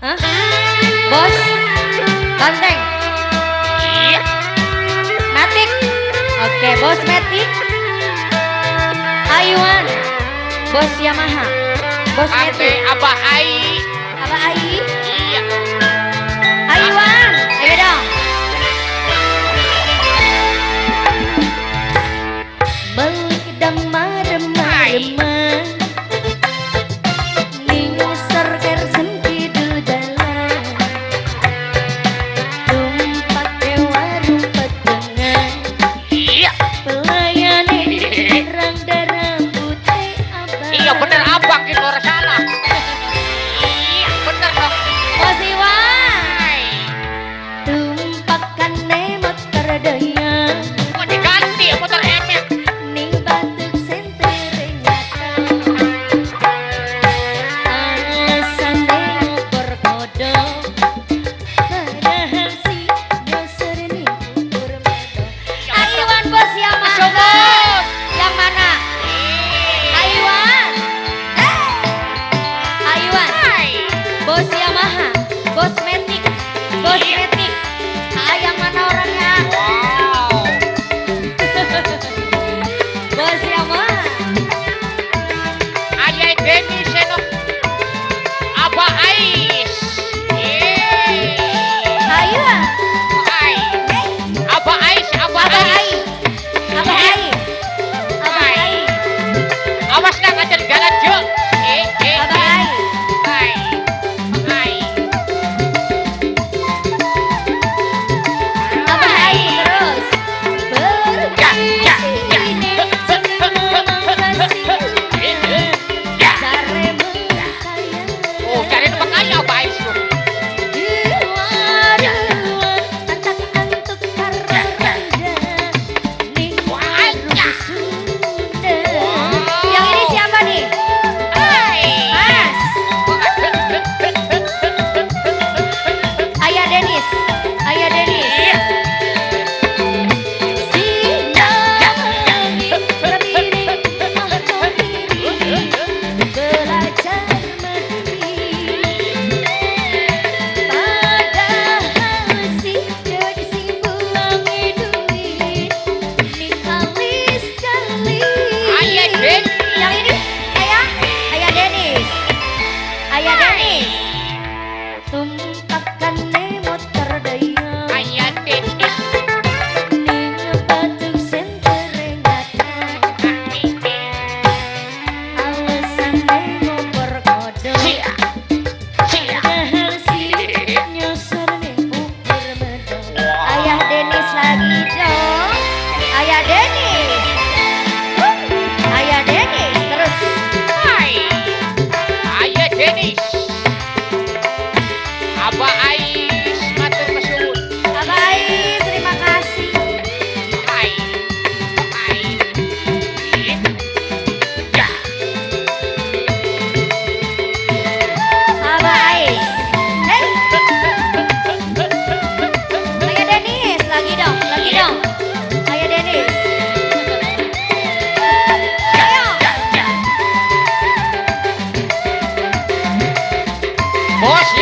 Hah? Bos? Banteng? Iya. Matik? Oke, bos Matik? Ayuan? Bos Yamaha? Bos Matik? Apa Ai? Apa Ai? Iya. Ayuan? ya bener apa kita lurus bos Yamaha, bos Matic Boss